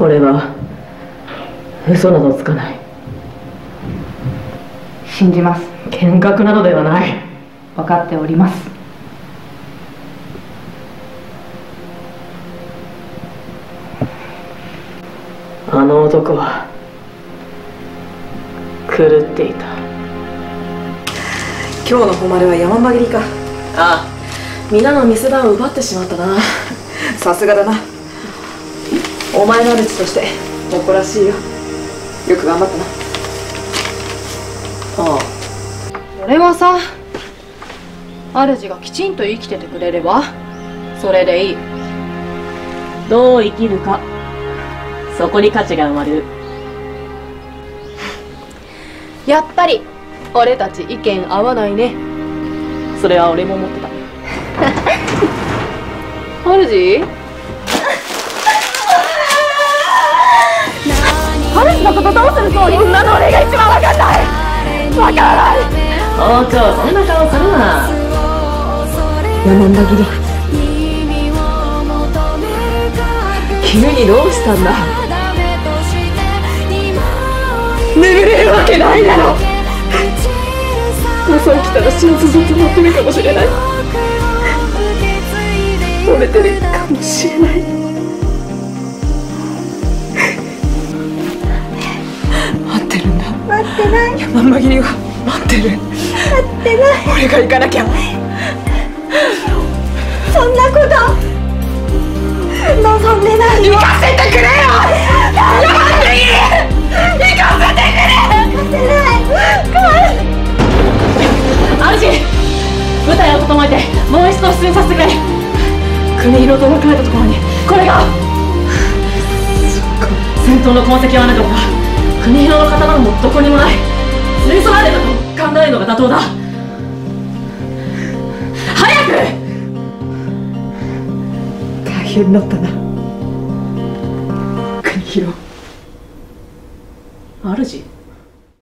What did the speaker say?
俺は嘘などつかない。信じます。見学などではない。分かっております。あの男は狂っていた。今日の誉れは山間切りか。ああ皆の見せ場を奪ってしまったな。さすがだなお前の主として誇らしいよ。よく頑張ったな。ああ。俺はさ主がきちんと生きててくれればそれでいい。どう生きるか。そこに価値が生まれる。やっぱり俺たち意見合わないね。それは俺も思ってた。主のことどうするつもりそんなの俺が一番わかんない。わからない。校長そんな顔するな。山田切り急にどうしたんだ。眠れるわけないだろ。朝起きたら心臓ずっと乗ってるかもしれない。折れてるかもしれないってない。山間切りが待ってる。待ってない。俺が行かなきゃ。そんなこと。望んでない。行かせてくれよ。山間切り行かせてくれ。行かせない主舞台を整えてもう一度出演させてくれ国広と別れたところにこれが。戦闘の痕跡はなか。った国広の刀もどこにもない。連れ去られたと考えるのが妥当だ。早く！大変だったな。国広。主